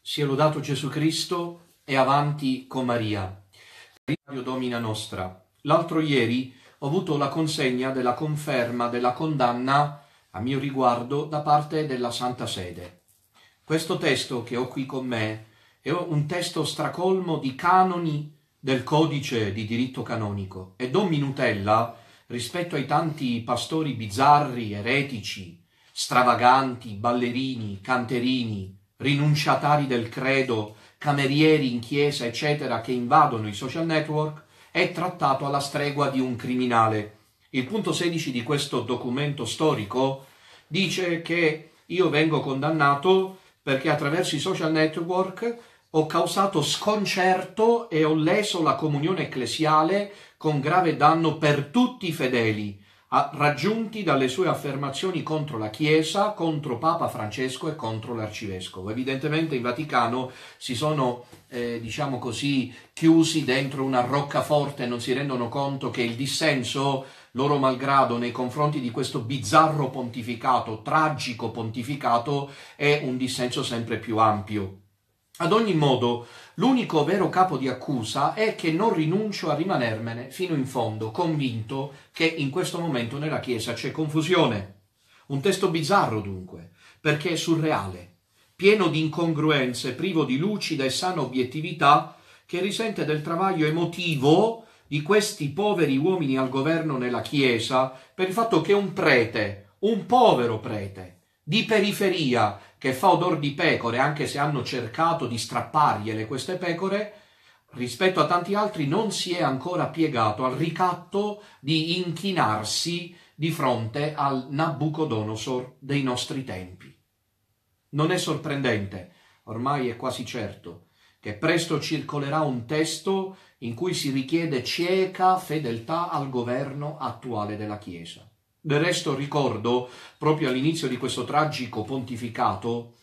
Sia lodato Gesù Cristo e avanti con Maria. Radio Domina Nostra. L'altro ieri ho avuto la consegna della conferma della condanna a mio riguardo da parte della Santa Sede. Questo testo che ho qui con me è un testo stracolmo di canoni del codice di diritto canonico e Don Minutella, rispetto ai tanti pastori bizzarri, eretici, stravaganti, ballerini, canterini, rinunciatari del credo, camerieri in chiesa, eccetera, che invadono i social network, è trattato alla stregua di un criminale. Il punto 16 di questo documento storico dice che io vengo condannato perché attraverso i social network ho causato sconcerto e ho leso la comunione ecclesiale con grave danno per tutti i fedeli, raggiunti dalle sue affermazioni contro la Chiesa, contro Papa Francesco e contro l'Arcivescovo. Evidentemente in Vaticano si sono, eh, diciamo così, chiusi dentro una roccaforte e non si rendono conto che il dissenso, loro malgrado, nei confronti di questo bizzarro pontificato, tragico pontificato, è un dissenso sempre più ampio. Ad ogni modo, l'unico vero capo di accusa è che non rinuncio a rimanermene fino in fondo, convinto che in questo momento nella Chiesa c'è confusione. Un testo bizzarro dunque, perché è surreale, pieno di incongruenze, privo di lucida e sana obiettività, che risente del travaglio emotivo di questi poveri uomini al governo nella Chiesa per il fatto che un prete, un povero prete, di periferia che fa odor di pecore, anche se hanno cercato di strappargliele queste pecore, rispetto a tanti altri non si è ancora piegato al ricatto di inchinarsi di fronte al Nabucodonosor dei nostri tempi. Non è sorprendente, ormai è quasi certo, che presto circolerà un testo in cui si richiede cieca fedeltà al governo attuale della Chiesa. Del resto ricordo, proprio all'inizio di questo tragico pontificato,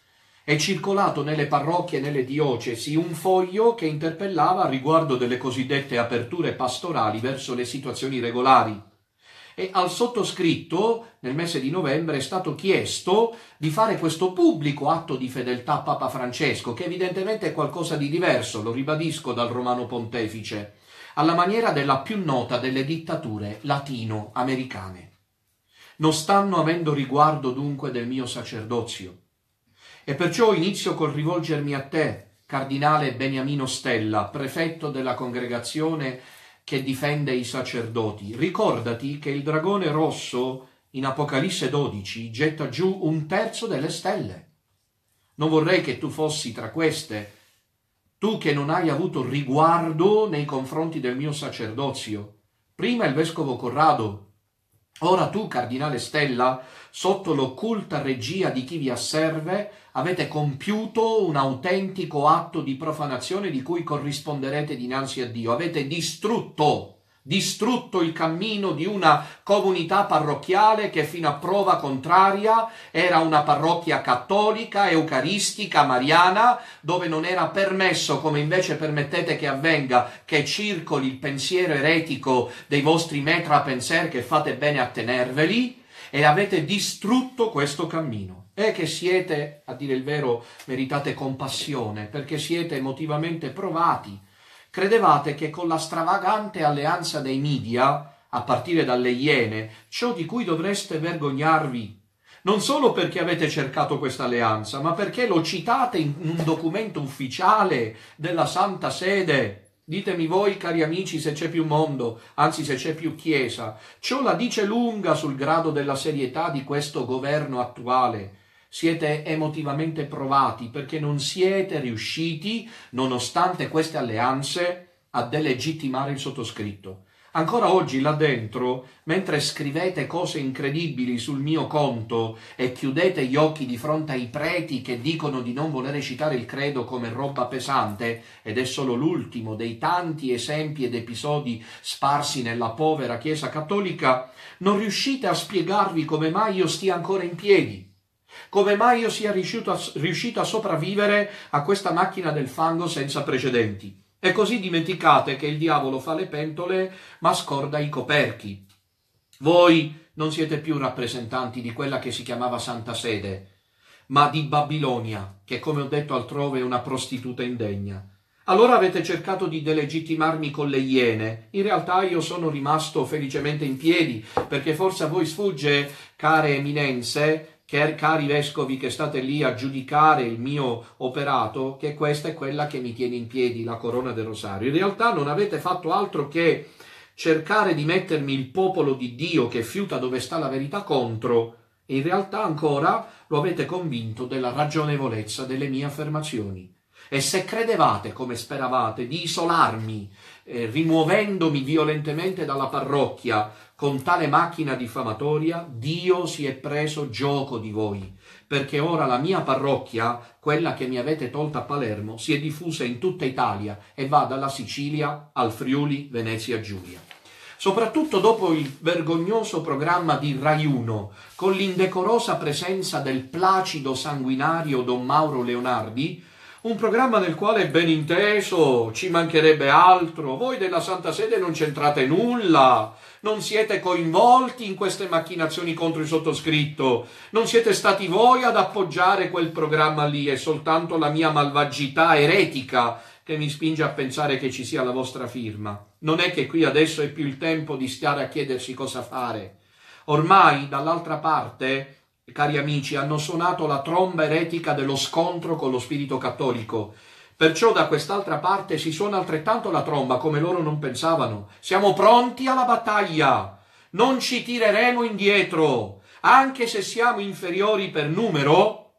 è circolato nelle parrocchie e nelle diocesi un foglio che interpellava riguardo delle cosiddette aperture pastorali verso le situazioni regolari. E al sottoscritto, nel mese di novembre, è stato chiesto di fare questo pubblico atto di fedeltà a Papa Francesco, che evidentemente è qualcosa di diverso, lo ribadisco, dal romano pontefice, alla maniera della più nota delle dittature latino-americane non stanno avendo riguardo dunque del mio sacerdozio. E perciò inizio col rivolgermi a te, cardinale Beniamino Stella, prefetto della congregazione che difende i sacerdoti. Ricordati che il dragone rosso in Apocalisse 12 getta giù un terzo delle stelle. Non vorrei che tu fossi tra queste, tu che non hai avuto riguardo nei confronti del mio sacerdozio. Prima il vescovo Corrado, Ora tu, cardinale Stella, sotto l'occulta regia di chi vi asserve, avete compiuto un autentico atto di profanazione di cui corrisponderete dinanzi a Dio. Avete distrutto distrutto il cammino di una comunità parrocchiale che fino a prova contraria era una parrocchia cattolica, eucaristica, mariana, dove non era permesso, come invece permettete che avvenga, che circoli il pensiero eretico dei vostri metra penser che fate bene a tenerveli, e avete distrutto questo cammino. E che siete, a dire il vero, meritate compassione, perché siete emotivamente provati, Credevate che con la stravagante alleanza dei media, a partire dalle Iene, ciò di cui dovreste vergognarvi, non solo perché avete cercato questa alleanza, ma perché lo citate in un documento ufficiale della Santa Sede. Ditemi voi, cari amici, se c'è più mondo, anzi se c'è più Chiesa. Ciò la dice lunga sul grado della serietà di questo governo attuale siete emotivamente provati perché non siete riusciti, nonostante queste alleanze, a delegittimare il sottoscritto. Ancora oggi là dentro, mentre scrivete cose incredibili sul mio conto e chiudete gli occhi di fronte ai preti che dicono di non voler citare il credo come roba pesante, ed è solo l'ultimo dei tanti esempi ed episodi sparsi nella povera Chiesa cattolica, non riuscite a spiegarvi come mai io stia ancora in piedi come mai io sia riuscito a, riuscito a sopravvivere a questa macchina del fango senza precedenti? E così dimenticate che il diavolo fa le pentole ma scorda i coperchi. Voi non siete più rappresentanti di quella che si chiamava Santa Sede, ma di Babilonia, che come ho detto altrove è una prostituta indegna. Allora avete cercato di delegittimarmi con le iene. In realtà io sono rimasto felicemente in piedi, perché forse a voi sfugge, care eminenze, cari vescovi che state lì a giudicare il mio operato, che questa è quella che mi tiene in piedi, la corona del rosario. In realtà non avete fatto altro che cercare di mettermi il popolo di Dio che fiuta dove sta la verità contro, e in realtà ancora lo avete convinto della ragionevolezza delle mie affermazioni. E se credevate, come speravate, di isolarmi, eh, rimuovendomi violentemente dalla parrocchia con tale macchina diffamatoria, Dio si è preso gioco di voi, perché ora la mia parrocchia, quella che mi avete tolta a Palermo, si è diffusa in tutta Italia e va dalla Sicilia al Friuli, Venezia, Giulia. Soprattutto dopo il vergognoso programma di Rai 1, con l'indecorosa presenza del placido sanguinario Don Mauro Leonardi, un programma nel quale, ben inteso, ci mancherebbe altro, voi della Santa Sede non c'entrate nulla, non siete coinvolti in queste macchinazioni contro il sottoscritto, non siete stati voi ad appoggiare quel programma lì, è soltanto la mia malvagità eretica che mi spinge a pensare che ci sia la vostra firma. Non è che qui adesso è più il tempo di stare a chiedersi cosa fare. Ormai, dall'altra parte, cari amici, hanno suonato la tromba eretica dello scontro con lo spirito cattolico. Perciò da quest'altra parte si suona altrettanto la tromba come loro non pensavano. Siamo pronti alla battaglia. Non ci tireremo indietro. Anche se siamo inferiori per numero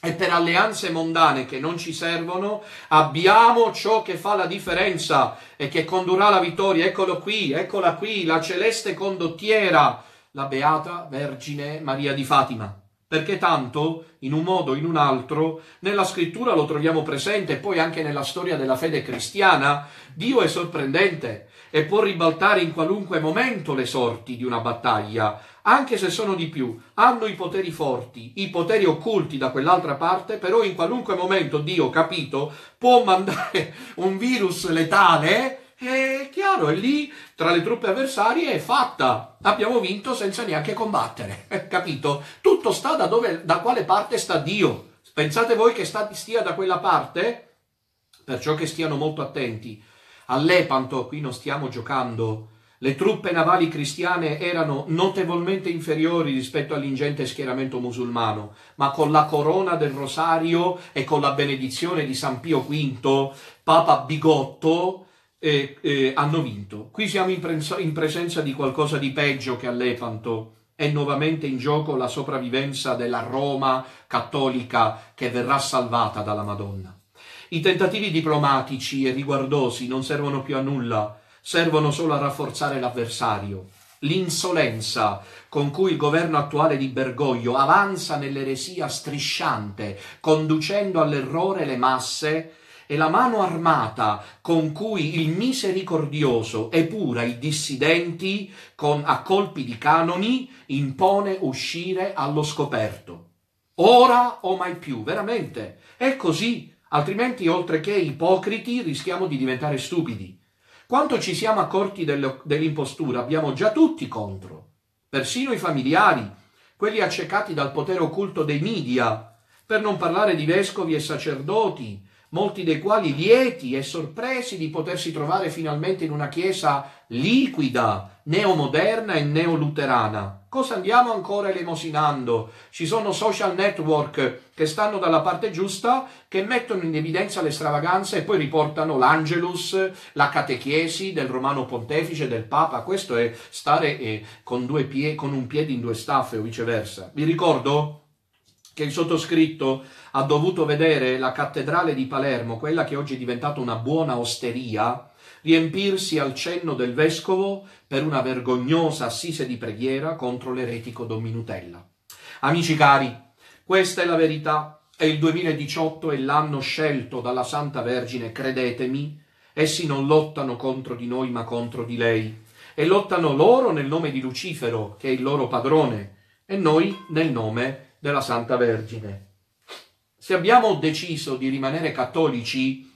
e per alleanze mondane che non ci servono, abbiamo ciò che fa la differenza e che condurrà la vittoria. Eccolo qui, eccola qui, la celeste condottiera la Beata Vergine Maria di Fatima. Perché tanto, in un modo o in un altro, nella scrittura lo troviamo presente e poi anche nella storia della fede cristiana, Dio è sorprendente e può ribaltare in qualunque momento le sorti di una battaglia, anche se sono di più, hanno i poteri forti, i poteri occulti da quell'altra parte, però in qualunque momento Dio, capito, può mandare un virus letale è chiaro, è lì tra le truppe avversarie è fatta. Abbiamo vinto senza neanche combattere, capito? Tutto sta da, dove, da quale parte sta Dio. Pensate voi che sta, stia da quella parte? Perciò che stiano molto attenti. All'Epanto, qui non stiamo giocando, le truppe navali cristiane erano notevolmente inferiori rispetto all'ingente schieramento musulmano, ma con la corona del rosario e con la benedizione di San Pio V, Papa Bigotto, eh, eh, hanno vinto. Qui siamo in, pre- in presenza di qualcosa di peggio che all'Epanto. È nuovamente in gioco la sopravvivenza della Roma cattolica che verrà salvata dalla Madonna. I tentativi diplomatici e riguardosi non servono più a nulla, servono solo a rafforzare l'avversario. L'insolenza con cui il governo attuale di Bergoglio avanza nell'eresia strisciante, conducendo all'errore le masse, e la mano armata con cui il misericordioso epura i dissidenti con, a colpi di canoni impone uscire allo scoperto. Ora o mai più, veramente. È così, altrimenti oltre che ipocriti rischiamo di diventare stupidi. Quanto ci siamo accorti dell'impostura abbiamo già tutti contro, persino i familiari, quelli accecati dal potere occulto dei media, per non parlare di vescovi e sacerdoti, molti dei quali lieti e sorpresi di potersi trovare finalmente in una chiesa liquida, neomoderna e neoluterana. Cosa andiamo ancora elemosinando? Ci sono social network che stanno dalla parte giusta, che mettono in evidenza le stravaganze e poi riportano l'Angelus, la catechiesi del Romano Pontefice, del Papa. Questo è stare eh, con, pie- con un piede in due staffe o viceversa. Vi ricordo che il sottoscritto ha dovuto vedere la cattedrale di Palermo, quella che oggi è diventata una buona osteria, riempirsi al cenno del vescovo per una vergognosa assise di preghiera contro l'eretico Don Minutella. Amici cari, questa è la verità e il 2018 è l'anno scelto dalla Santa Vergine, credetemi, essi non lottano contro di noi ma contro di lei e lottano loro nel nome di Lucifero, che è il loro padrone, e noi nel nome di della Santa Vergine. Se abbiamo deciso di rimanere cattolici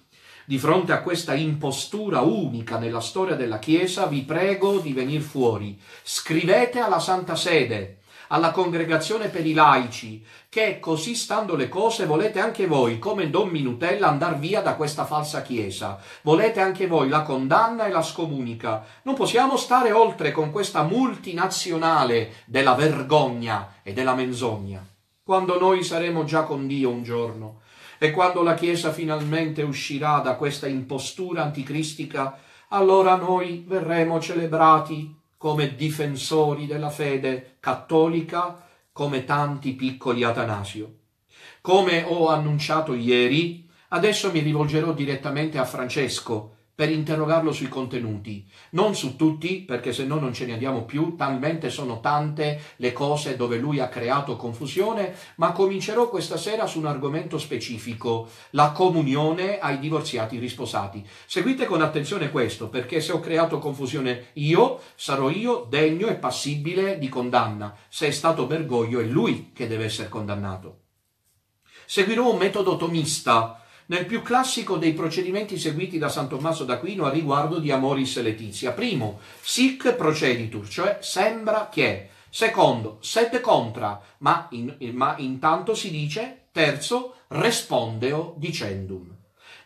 di fronte a questa impostura unica nella storia della Chiesa, vi prego di venire fuori. Scrivete alla Santa Sede, alla congregazione per i laici, che così stando le cose volete anche voi, come Don Minutella, andar via da questa falsa chiesa. Volete anche voi la condanna e la scomunica. Non possiamo stare oltre con questa multinazionale della vergogna e della menzogna. Quando noi saremo già con Dio un giorno e quando la Chiesa finalmente uscirà da questa impostura anticristica, allora noi verremo celebrati come difensori della fede cattolica, come tanti piccoli Atanasio. Come ho annunciato ieri, adesso mi rivolgerò direttamente a Francesco, per interrogarlo sui contenuti, non su tutti, perché se no non ce ne andiamo più, talmente sono tante le cose dove lui ha creato confusione, ma comincerò questa sera su un argomento specifico, la comunione ai divorziati risposati. Seguite con attenzione questo, perché se ho creato confusione io, sarò io degno e passibile di condanna. Se è stato Bergoglio, è lui che deve essere condannato. Seguirò un metodo tomista, nel più classico dei procedimenti seguiti da San Tommaso d'Aquino a riguardo di Amoris Letizia. Primo, sic proceditur, cioè sembra che. Secondo, sed contra, ma, in, ma intanto si dice. Terzo, respondeo dicendum.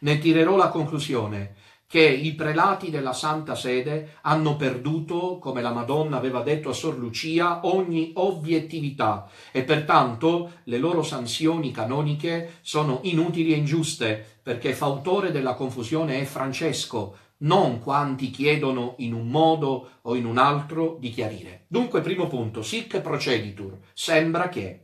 Ne tirerò la conclusione che i prelati della Santa Sede hanno perduto, come la Madonna aveva detto a Sor Lucia, ogni obiettività e pertanto le loro sanzioni canoniche sono inutili e ingiuste, perché fautore della confusione è Francesco, non quanti chiedono in un modo o in un altro di chiarire. Dunque, primo punto, sic proceditur, sembra che.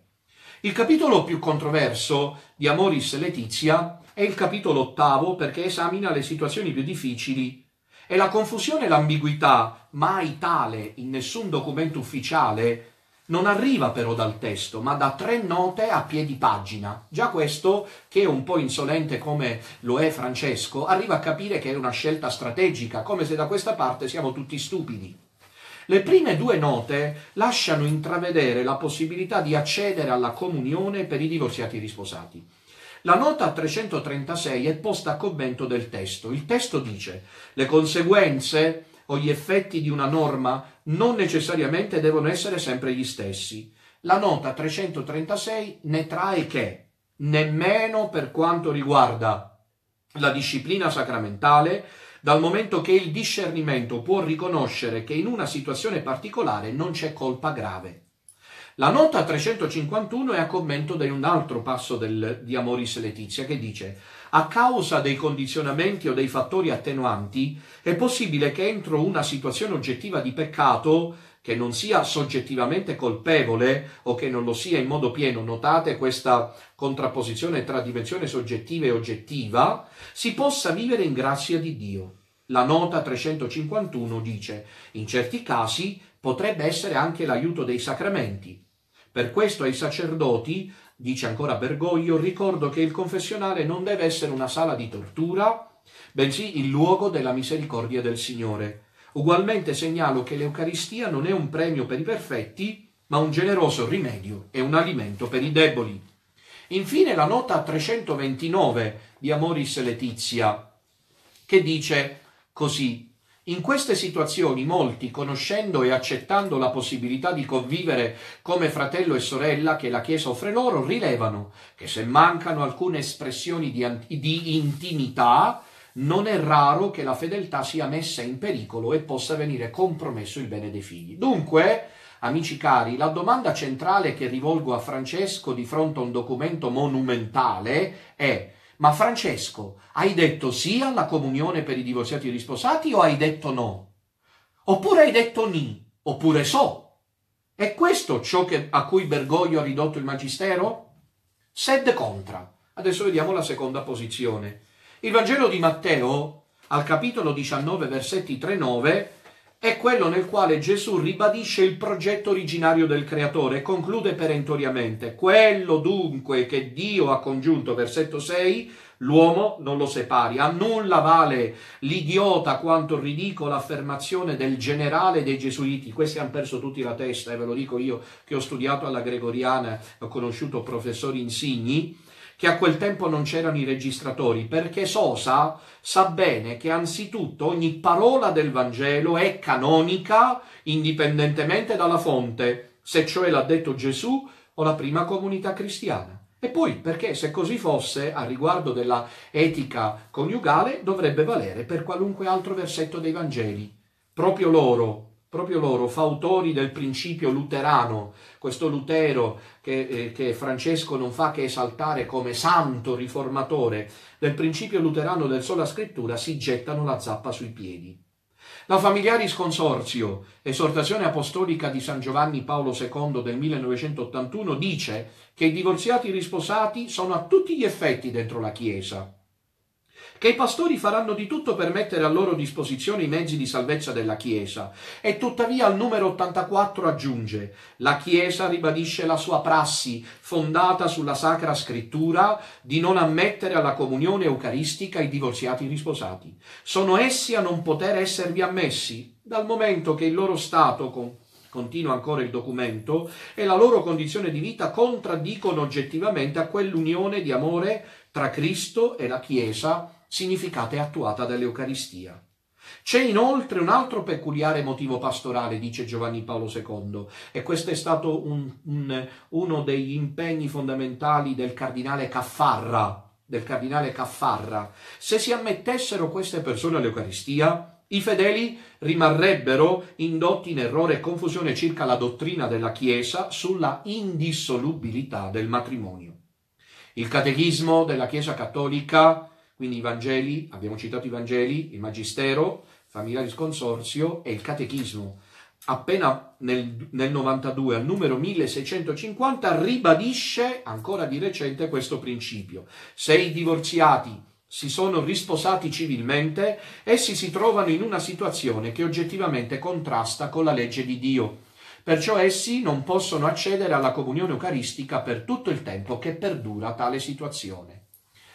Il capitolo più controverso di Amoris Letizia è il capitolo ottavo perché esamina le situazioni più difficili e la confusione e l'ambiguità, mai tale in nessun documento ufficiale, non arriva però dal testo, ma da tre note a piedi pagina. Già questo, che è un po' insolente come lo è Francesco, arriva a capire che è una scelta strategica, come se da questa parte siamo tutti stupidi. Le prime due note lasciano intravedere la possibilità di accedere alla comunione per i divorziati risposati. La nota 336 è posta a commento del testo. Il testo dice le conseguenze o gli effetti di una norma non necessariamente devono essere sempre gli stessi. La nota 336 ne trae che nemmeno per quanto riguarda la disciplina sacramentale, dal momento che il discernimento può riconoscere che in una situazione particolare non c'è colpa grave. La nota 351 è a commento di un altro passo del, di Amoris Letizia che dice a causa dei condizionamenti o dei fattori attenuanti è possibile che entro una situazione oggettiva di peccato che non sia soggettivamente colpevole o che non lo sia in modo pieno, notate questa contrapposizione tra dimensione soggettiva e oggettiva, si possa vivere in grazia di Dio. La nota 351 dice, in certi casi potrebbe essere anche l'aiuto dei sacramenti, per questo ai sacerdoti, dice ancora Bergoglio, ricordo che il confessionale non deve essere una sala di tortura, bensì il luogo della misericordia del Signore. Ugualmente segnalo che l'Eucaristia non è un premio per i perfetti, ma un generoso rimedio e un alimento per i deboli. Infine la nota 329 di Amoris Letizia, che dice così in queste situazioni molti, conoscendo e accettando la possibilità di convivere come fratello e sorella che la Chiesa offre loro, rilevano che se mancano alcune espressioni di, di intimità, non è raro che la fedeltà sia messa in pericolo e possa venire compromesso il bene dei figli. Dunque, amici cari, la domanda centrale che rivolgo a Francesco di fronte a un documento monumentale è ma Francesco, hai detto sì alla comunione per i divorziati risposati o hai detto no? Oppure hai detto ni? Oppure so? È questo ciò che, a cui Bergoglio ha ridotto il magistero? Sed contra. Adesso vediamo la seconda posizione. Il Vangelo di Matteo, al capitolo 19, versetti 3-9, è quello nel quale Gesù ribadisce il progetto originario del creatore e conclude perentoriamente quello dunque che Dio ha congiunto, versetto 6, l'uomo non lo separi. A nulla vale l'idiota quanto ridicola affermazione del generale dei gesuiti. Questi hanno perso tutti la testa, e ve lo dico io che ho studiato alla Gregoriana, ho conosciuto professori insigni che a quel tempo non c'erano i registratori, perché Sosa sa bene che anzitutto ogni parola del Vangelo è canonica indipendentemente dalla fonte. se cioè l'ha detto Gesù o la prima comunità cristiana. E poi perché se così fosse, a riguardo della etica coniugale, dovrebbe valere per qualunque altro versetto dei Vangeli. Proprio loro, proprio loro, fautori del principio luterano, questo Lutero che, eh, che, Francesco non fa che esaltare come santo riformatore del principio luterano del sola scrittura, si gettano la zappa sui piedi. La Familiaris Consorzio, esortazione apostolica di San Giovanni Paolo II del 1981, dice che i divorziati risposati sono a tutti gli effetti dentro la Chiesa, che i pastori faranno di tutto per mettere a loro disposizione i mezzi di salvezza della Chiesa. E tuttavia al numero 84 aggiunge, la Chiesa ribadisce la sua prassi, fondata sulla Sacra Scrittura, di non ammettere alla comunione eucaristica i divorziati risposati. Sono essi a non poter esservi ammessi, dal momento che il loro stato, con continua ancora il documento, e la loro condizione di vita contraddicono oggettivamente a quell'unione di amore tra Cristo e la Chiesa significata e attuata dall'Eucaristia. C'è inoltre un altro peculiare motivo pastorale, dice Giovanni Paolo II, e questo è stato un, un, uno degli impegni fondamentali del cardinale Caffarra, del cardinale Caffarra. Se si ammettessero queste persone all'Eucaristia, i fedeli rimarrebbero indotti in errore e confusione circa la dottrina della Chiesa sulla indissolubilità del matrimonio. Il catechismo della Chiesa cattolica quindi i Vangeli, abbiamo citato i Vangeli, il Magistero, Familiaris Consorzio e il Catechismo. Appena nel, nel 92, al numero 1650, ribadisce ancora di recente questo principio. Se i divorziati si sono risposati civilmente, essi si trovano in una situazione che oggettivamente contrasta con la legge di Dio. Perciò essi non possono accedere alla comunione eucaristica per tutto il tempo che perdura tale situazione.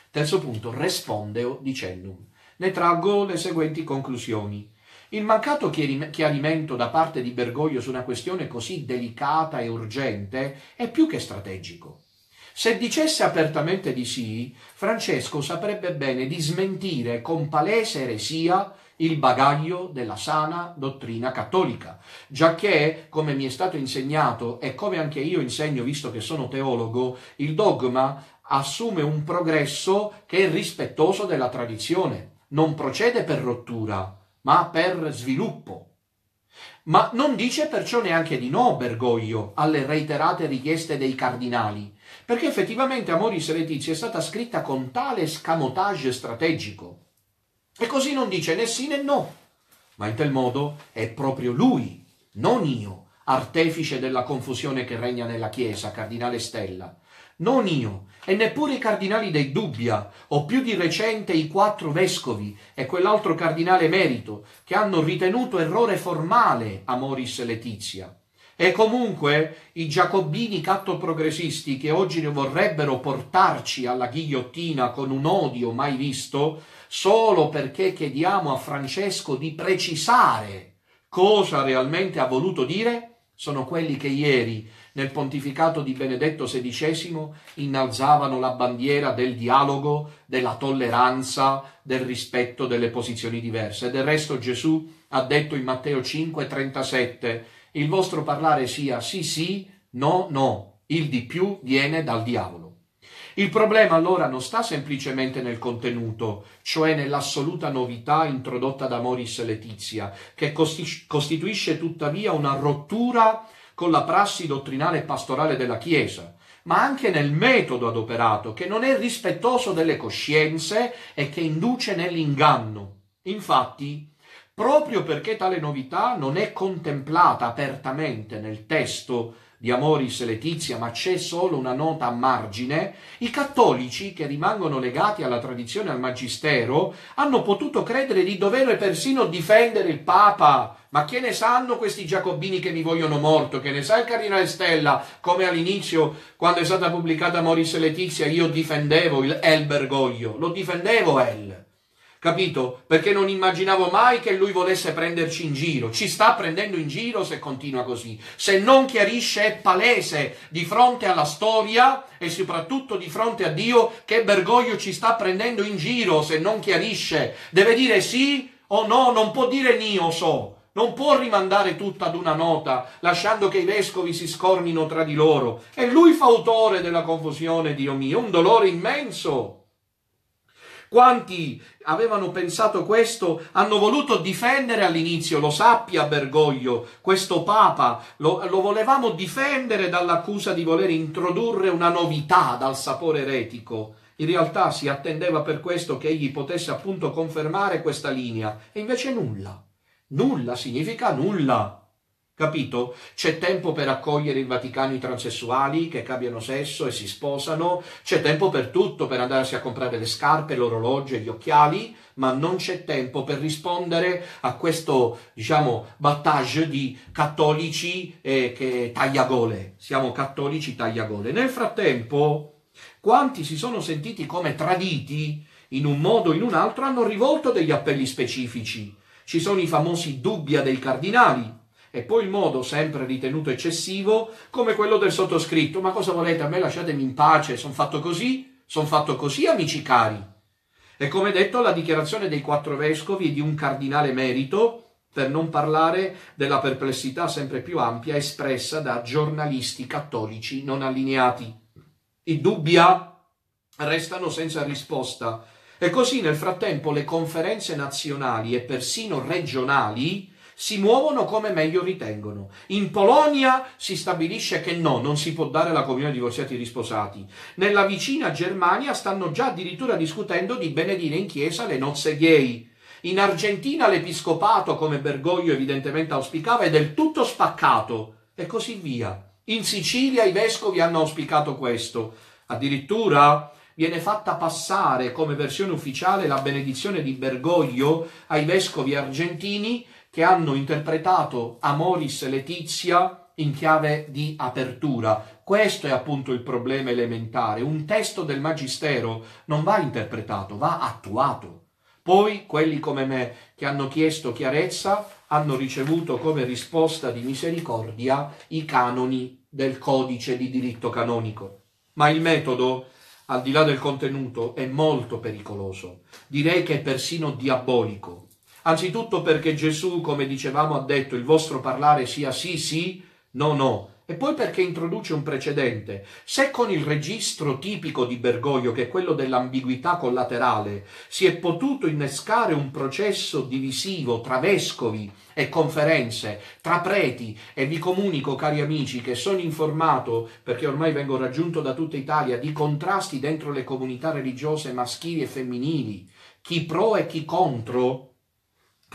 Terzo punto, respondeo dicendum. Ne traggo le seguenti conclusioni. Il mancato chiarimento da parte di Bergoglio su una questione così delicata e urgente è più che strategico. Se dicesse apertamente di sì, Francesco saprebbe bene di smentire con palese eresia il bagaglio della sana dottrina cattolica, giacché, come mi è stato insegnato e come anche io insegno visto che sono teologo, il dogma assume un progresso che è rispettoso della tradizione, non procede per rottura, ma per sviluppo. Ma non dice perciò neanche di no Bergoglio alle reiterate richieste dei cardinali, perché effettivamente Amoris Letizia è stata scritta con tale scamotage strategico. E così non dice né sì né no, ma in tal modo è proprio lui, non io, artefice della confusione che regna nella Chiesa, cardinale Stella, non io, e neppure i cardinali dei Dubbia, o più di recente i quattro vescovi e quell'altro cardinale emerito, che hanno ritenuto errore formale Amoris Letizia. E comunque i giacobini cattoprogressisti che oggi ne vorrebbero portarci alla ghigliottina con un odio mai visto, solo perché chiediamo a Francesco di precisare cosa realmente ha voluto dire, sono quelli che ieri nel pontificato di Benedetto XVI innalzavano la bandiera del dialogo, della tolleranza, del rispetto delle posizioni diverse. Del resto Gesù ha detto in Matteo 5:37 il vostro parlare sia sì sì, no no, il di più viene dal diavolo. Il problema allora non sta semplicemente nel contenuto, cioè nell'assoluta novità introdotta da Moris Letizia, che costituisce tuttavia una rottura con la prassi dottrinale e pastorale della Chiesa, ma anche nel metodo adoperato, che non è rispettoso delle coscienze e che induce nell'inganno. Infatti, proprio perché tale novità non è contemplata apertamente nel testo di Amoris Letizia, ma c'è solo una nota a margine, i cattolici, che rimangono legati alla tradizione e al magistero, hanno potuto credere di dover persino difendere il Papa. Ma che ne sanno questi giacobini che mi vogliono morto? Che ne sa il cardinale Stella, come all'inizio, quando è stata pubblicata Amoris Letizia, io difendevo il El Bergoglio, lo difendevo El capito? Perché non immaginavo mai che lui volesse prenderci in giro. Ci sta prendendo in giro se continua così. Se non chiarisce è palese di fronte alla storia e soprattutto di fronte a Dio che Bergoglio ci sta prendendo in giro se non chiarisce. Deve dire sì o no, non può dire ni so. non può rimandare tutto ad una nota, lasciando che i vescovi si scornino tra di loro. E lui fa autore della confusione, Dio mio, un dolore immenso. Quanti avevano pensato questo hanno voluto difendere all'inizio, lo sappia Bergoglio, questo Papa, lo, lo volevamo difendere dall'accusa di voler introdurre una novità dal sapore eretico. In realtà si attendeva per questo che egli potesse appunto confermare questa linea, e invece nulla. Nulla significa nulla. Capito? C'è tempo per accogliere in Vaticano i transessuali che cambiano sesso e si sposano, c'è tempo per tutto, per andarsi a comprare le scarpe, l'orologio e gli occhiali, ma non c'è tempo per rispondere a questo, diciamo, battage di cattolici eh, che tagliagole. Siamo cattolici tagliagole. Nel frattempo, quanti si sono sentiti come traditi in un modo o in un altro hanno rivolto degli appelli specifici. Ci sono i famosi dubbia dei cardinali, e poi il modo sempre ritenuto eccessivo come quello del sottoscritto. Ma cosa volete? A me lasciatemi in pace, sono fatto così, sono fatto così, amici cari. E come detto, la dichiarazione dei quattro vescovi e di un cardinale merito, per non parlare della perplessità sempre più ampia espressa da giornalisti cattolici non allineati. I dubbia restano senza risposta. E così nel frattempo le conferenze nazionali e persino regionali si muovono come meglio ritengono. In Polonia si stabilisce che no, non si può dare la comunione ai divorziati risposati. Nella vicina Germania stanno già addirittura discutendo di benedire in chiesa le nozze gay. In Argentina l'episcopato, come Bergoglio evidentemente auspicava, è del tutto spaccato e così via. In Sicilia i vescovi hanno auspicato questo. Addirittura viene fatta passare come versione ufficiale la benedizione di Bergoglio ai vescovi argentini che hanno interpretato Amoris Letizia in chiave di apertura. Questo è appunto il problema elementare. Un testo del Magistero non va interpretato, va attuato. Poi quelli come me che hanno chiesto chiarezza hanno ricevuto come risposta di misericordia i canoni del codice di diritto canonico. Ma il metodo, al di là del contenuto, è molto pericoloso. Direi che è persino diabolico. Anzitutto perché Gesù, come dicevamo, ha detto il vostro parlare sia sì, sì, no, no. E poi perché introduce un precedente. Se con il registro tipico di Bergoglio, che è quello dell'ambiguità collaterale, si è potuto innescare un processo divisivo tra vescovi e conferenze, tra preti, e vi comunico, cari amici, che sono informato, perché ormai vengo raggiunto da tutta Italia, di contrasti dentro le comunità religiose maschili e femminili, chi pro e chi contro,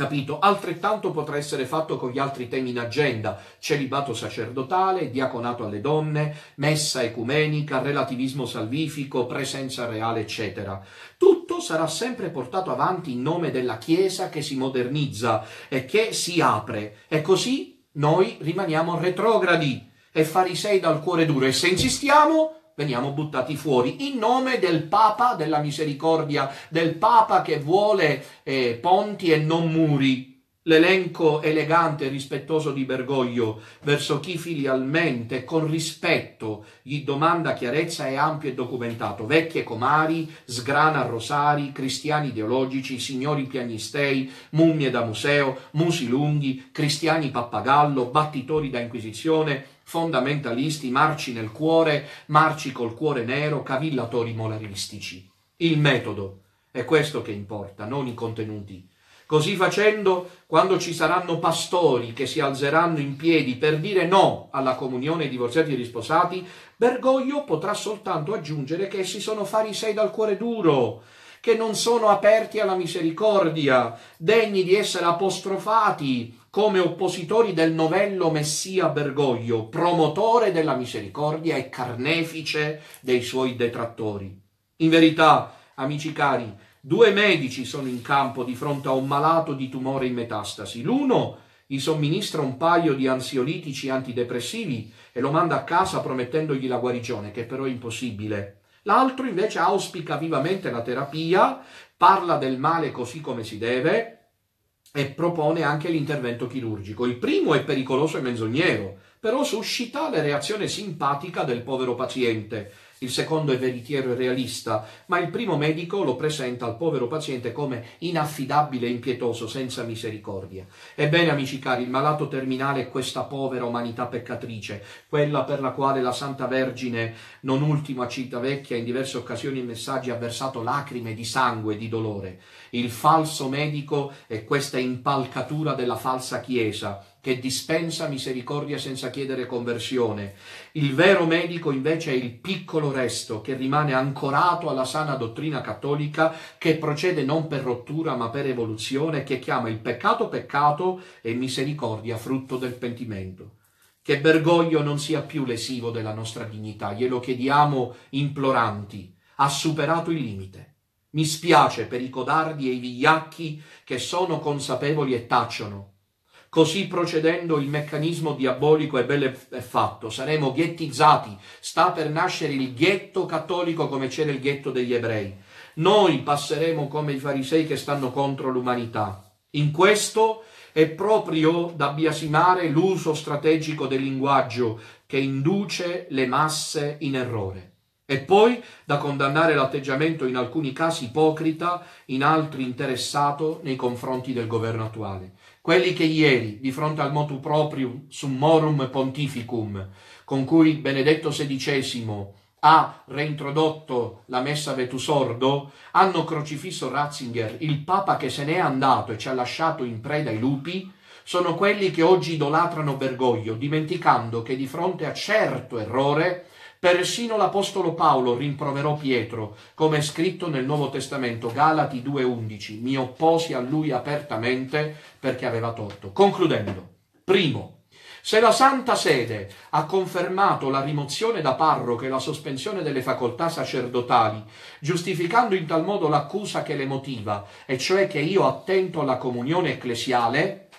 Capito? Altrettanto potrà essere fatto con gli altri temi in agenda, celibato sacerdotale, diaconato alle donne, messa ecumenica, relativismo salvifico, presenza reale, eccetera. Tutto sarà sempre portato avanti in nome della Chiesa che si modernizza e che si apre e così noi rimaniamo retrogradi e farisei dal cuore duro e se insistiamo veniamo buttati fuori in nome del Papa della misericordia, del Papa che vuole eh, ponti e non muri. L'elenco elegante e rispettoso di Bergoglio verso chi filialmente, con rispetto, gli domanda chiarezza è ampio e documentato. Vecchie comari, sgrana rosari, cristiani ideologici, signori pianistei, mummie da museo, musi lunghi, cristiani pappagallo, battitori da inquisizione, fondamentalisti, marci nel cuore, marci col cuore nero, cavillatori molaristici. Il metodo è questo che importa, non i contenuti. Così facendo, quando ci saranno pastori che si alzeranno in piedi per dire no alla comunione ai divorziati e risposati, Bergoglio potrà soltanto aggiungere che essi sono farisei dal cuore duro, che non sono aperti alla misericordia, degni di essere apostrofati come oppositori del novello Messia Bergoglio, promotore della misericordia e carnefice dei suoi detrattori. In verità, amici cari, due medici sono in campo di fronte a un malato di tumore in metastasi. L'uno gli somministra un paio di ansiolitici antidepressivi e lo manda a casa promettendogli la guarigione, che però è impossibile. L'altro invece auspica vivamente la terapia, parla del male così come si deve, e propone anche l'intervento chirurgico. Il primo è pericoloso e menzognero, però suscita la reazione simpatica del povero paziente il secondo è veritiero e realista, ma il primo medico lo presenta al povero paziente come inaffidabile e impietoso, senza misericordia. Ebbene, amici cari, il malato terminale è questa povera umanità peccatrice, quella per la quale la Santa Vergine, non ultimo a Civitavecchia, in diverse occasioni e messaggi ha versato lacrime di sangue e di dolore. Il falso medico è questa impalcatura della falsa Chiesa, che dispensa misericordia senza chiedere conversione. Il vero medico invece è il piccolo resto che rimane ancorato alla sana dottrina cattolica che procede non per rottura ma per evoluzione, che chiama il peccato peccato e misericordia frutto del pentimento. Che Bergoglio non sia più lesivo della nostra dignità, glielo chiediamo imploranti. Ha superato il limite. Mi spiace per i codardi e i vigliacchi che sono consapevoli e tacciono Così procedendo il meccanismo diabolico è bello e fatto, saremo ghettizzati, sta per nascere il ghetto cattolico come c'era il ghetto degli ebrei. Noi passeremo come i farisei che stanno contro l'umanità. In questo è proprio da biasimare l'uso strategico del linguaggio che induce le masse in errore. E poi da condannare l'atteggiamento in alcuni casi ipocrita, in altri interessato nei confronti del governo attuale quelli che ieri, di fronte al motu proprium summorum pontificum, con cui Benedetto XVI ha reintrodotto la messa vetusordo, hanno crocifisso Ratzinger, il Papa che se n'è andato e ci ha lasciato in preda ai lupi, sono quelli che oggi idolatrano Bergoglio, dimenticando che di fronte a certo errore Persino l'Apostolo Paolo rimproverò Pietro, come è scritto nel Nuovo Testamento, Galati 2.11, mi opposi a lui apertamente perché aveva torto. Concludendo, primo, se la Santa Sede ha confermato la rimozione da parroco e la sospensione delle facoltà sacerdotali, giustificando in tal modo l'accusa che le motiva, e cioè che io attento alla comunione ecclesiale,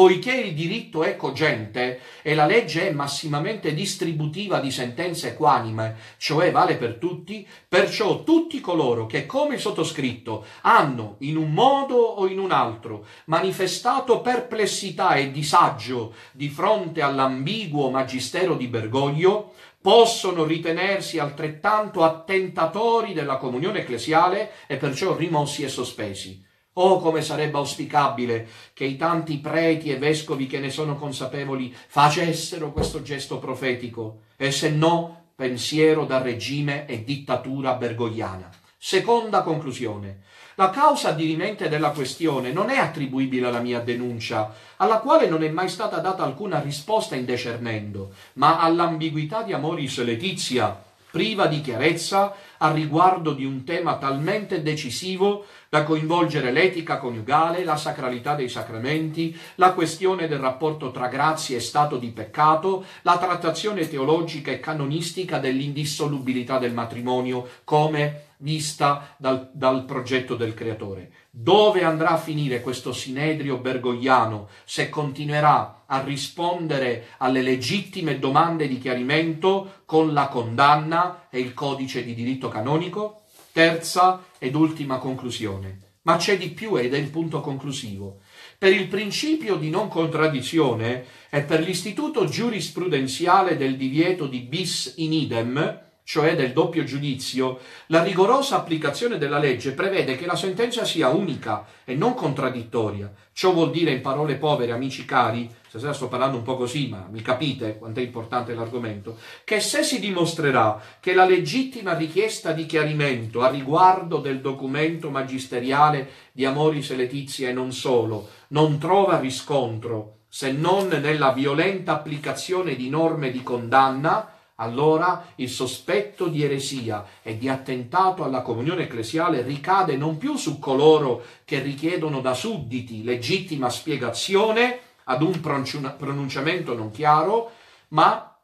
Poiché il diritto è cogente e la legge è massimamente distributiva di sentenze equanime, cioè vale per tutti, perciò tutti coloro che come sottoscritto hanno in un modo o in un altro manifestato perplessità e disagio di fronte all'ambiguo magistero di Bergoglio, possono ritenersi altrettanto attentatori della comunione ecclesiale e perciò rimossi e sospesi. Oh, come sarebbe auspicabile che i tanti preti e vescovi che ne sono consapevoli facessero questo gesto profetico, e se no, pensiero da regime e dittatura bergogliana. Seconda conclusione. La causa dirimente della questione non è attribuibile alla mia denuncia, alla quale non è mai stata data alcuna risposta indecernendo, ma all'ambiguità di Amoris Letizia, priva di chiarezza a riguardo di un tema talmente decisivo da coinvolgere l'etica coniugale, la sacralità dei sacramenti, la questione del rapporto tra grazie e stato di peccato, la trattazione teologica e canonistica dell'indissolubilità del matrimonio come vista dal, dal progetto del creatore. Dove andrà a finire questo sinedrio bergogliano se continuerà a rispondere alle legittime domande di chiarimento con la condanna e il codice di diritto canonico? Terza ed ultima conclusione. Ma c'è di più ed è il punto conclusivo. Per il principio di non contraddizione e per l'istituto giurisprudenziale del divieto di bis in idem, cioè del doppio giudizio, la rigorosa applicazione della legge prevede che la sentenza sia unica e non contraddittoria. Ciò vuol dire, in parole povere, amici cari, stasera sto parlando un po' così, ma mi capite quanto è importante l'argomento, che se si dimostrerà che la legittima richiesta di chiarimento a riguardo del documento magisteriale di Amoris Letizia e non solo, non trova riscontro se non nella violenta applicazione di norme di condanna, allora il sospetto di eresia e di attentato alla comunione ecclesiale ricade non più su coloro che richiedono da sudditi legittima spiegazione ad un pronunciamento non chiaro, ma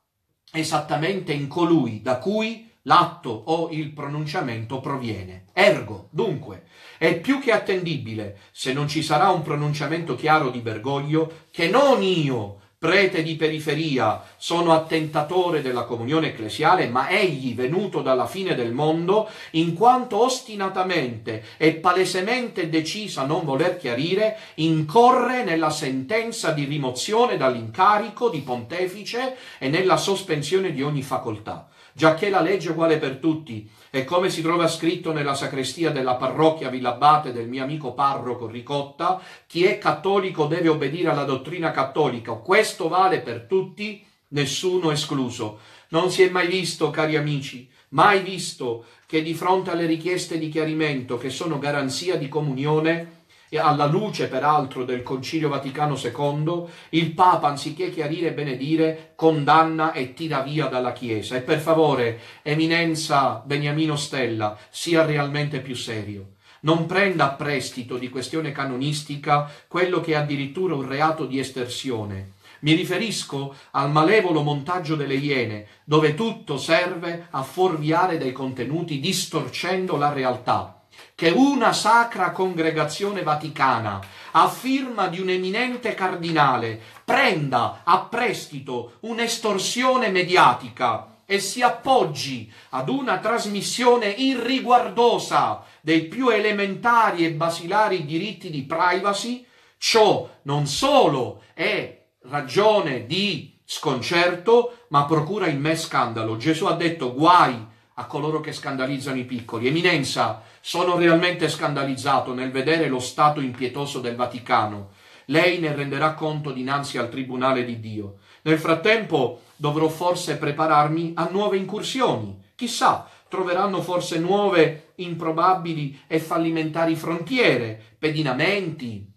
esattamente in colui da cui l'atto o il pronunciamento proviene. Ergo, dunque, è più che attendibile, se non ci sarà un pronunciamento chiaro di Bergoglio, che non io, prete di periferia, sono attentatore della comunione ecclesiale, ma egli, venuto dalla fine del mondo, in quanto ostinatamente e palesemente deciso a non voler chiarire, incorre nella sentenza di rimozione dall'incarico di pontefice e nella sospensione di ogni facoltà. Giacché la legge è uguale per tutti, e come si trova scritto nella sacrestia della parrocchia Villabate del mio amico parroco Ricotta, chi è cattolico deve obbedire alla dottrina cattolica. Questo vale per tutti, nessuno escluso. Non si è mai visto, cari amici, mai visto che di fronte alle richieste di chiarimento, che sono garanzia di comunione, alla luce peraltro del Concilio Vaticano II, il Papa, anziché chiarire e benedire, condanna e tira via dalla Chiesa. E per favore, Eminenza Beniamino Stella, sia realmente più serio. Non prenda a prestito di questione canonistica quello che è addirittura un reato di estersione. Mi riferisco al malevolo montaggio delle Iene, dove tutto serve a fuorviare dai contenuti distorcendo la realtà che una sacra congregazione vaticana, a firma di un eminente cardinale, prenda a prestito un'estorsione mediatica e si appoggi ad una trasmissione irriguardosa dei più elementari e basilari diritti di privacy, ciò non solo è ragione di sconcerto, ma procura in me scandalo. Gesù ha detto guai a coloro che scandalizzano i piccoli. Eminenza, sono realmente scandalizzato nel vedere lo stato impietoso del Vaticano. Lei ne renderà conto dinanzi al Tribunale di Dio. Nel frattempo dovrò forse prepararmi a nuove incursioni. Chissà, troveranno forse nuove, improbabili e fallimentari frontiere, pedinamenti,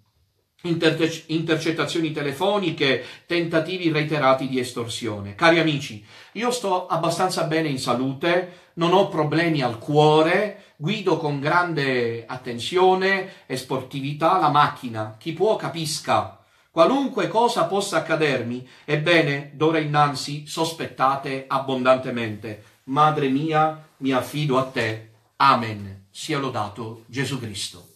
Inter- intercettazioni telefoniche, tentativi reiterati di estorsione. Cari amici, io sto abbastanza bene in salute, non ho problemi al cuore, guido con grande attenzione e sportività la macchina. Chi può capisca. Qualunque cosa possa accadermi, ebbene, d'ora innanzi sospettate abbondantemente. Madre mia, mi affido a te. Amen. Sia lodato Gesù Cristo.